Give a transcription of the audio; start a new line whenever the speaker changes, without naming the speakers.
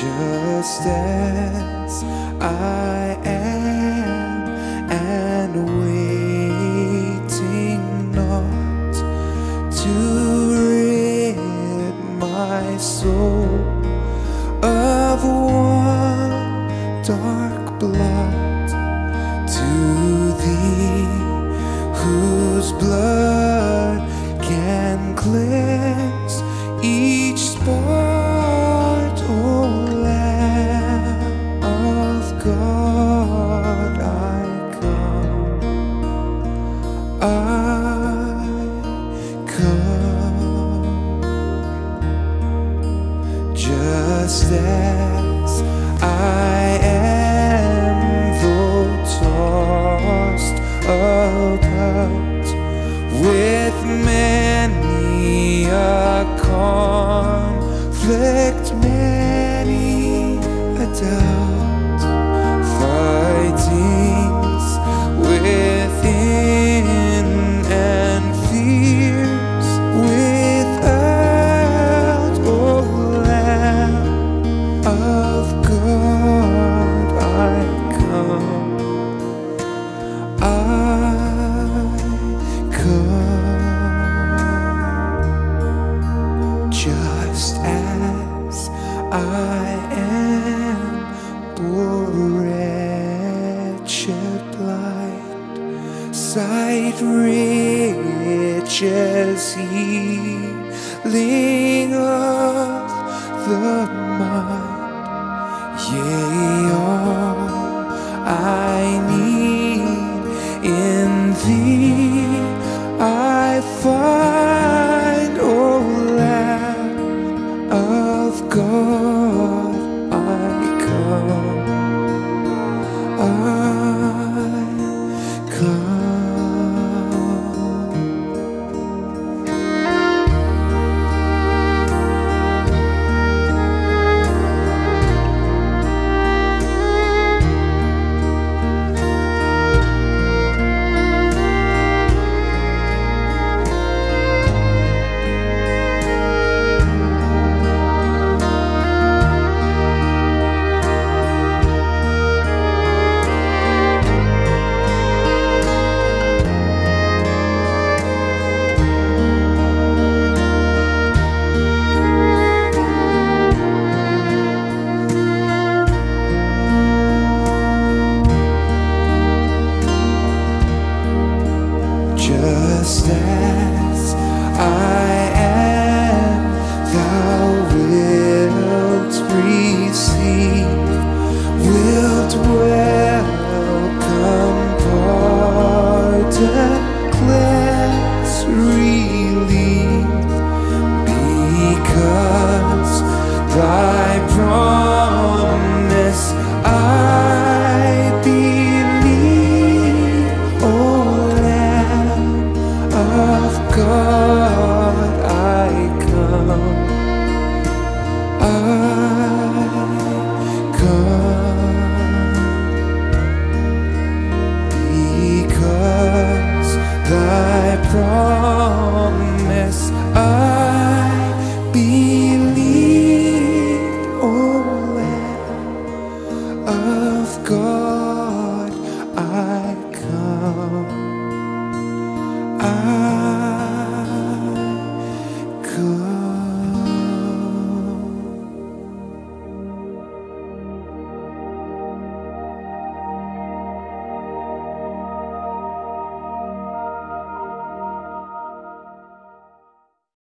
just as I am and waiting not to rid my soul just as I am, though tossed about with many a conflict, of God, I come. I come just as I am, poor wretched blind, sight rich as healing of the mind. Yea, all I need in thee. I find, O Lamb of God, I come, just as I am, thou wilt receive, wilt welcome, pardon, cleanse, of God I come. I come, because Thy promise I believe, O Lamb of God, I come. I